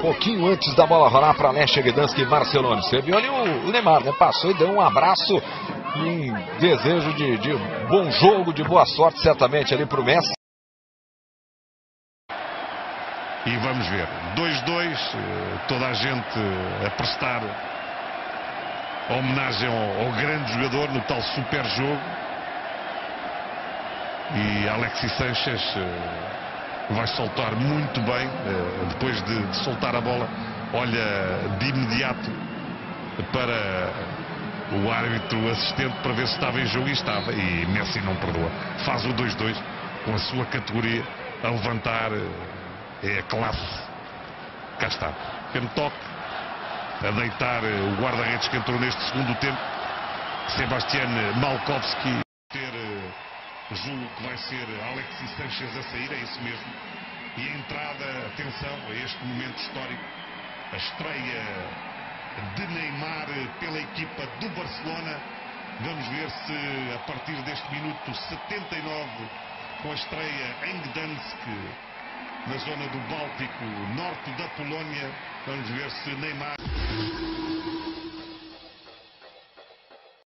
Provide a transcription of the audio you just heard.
pouquinho antes da bola rolar para Leste Gdansk e Marcelone. Você viu ali o Neymar, né? Passou e deu um abraço e desejo de, de bom jogo, de boa sorte, certamente ali para o Messi. E vamos ver, 2-2, eh, toda a gente a prestar homenagem ao, ao, grande jogador no tal super jogo. E Alexis Sanchez uh, vai soltar muito bem, uh, depois de, soltar a bola, olha de imediato para o árbitro assistente para ver se estava em jogo e estava. E Messi não perdoa. Faz o 2-2 com a sua categoria a levantar. Uh, é a classe. Cá está. Toque. A deitar o guarda-redes que entrou neste segundo tempo. Sebastian Malkowski. Ter, julgo que vai ser Alexis Sanchez a sair, é isso mesmo. E a entrada, atenção a este momento histórico. A estreia de Neymar pela equipa do Barcelona. Vamos ver se a partir deste minuto 79, com a estreia em Gdansk, na zona do Báltico, norte da Polónia. Vamos ver se Neymar.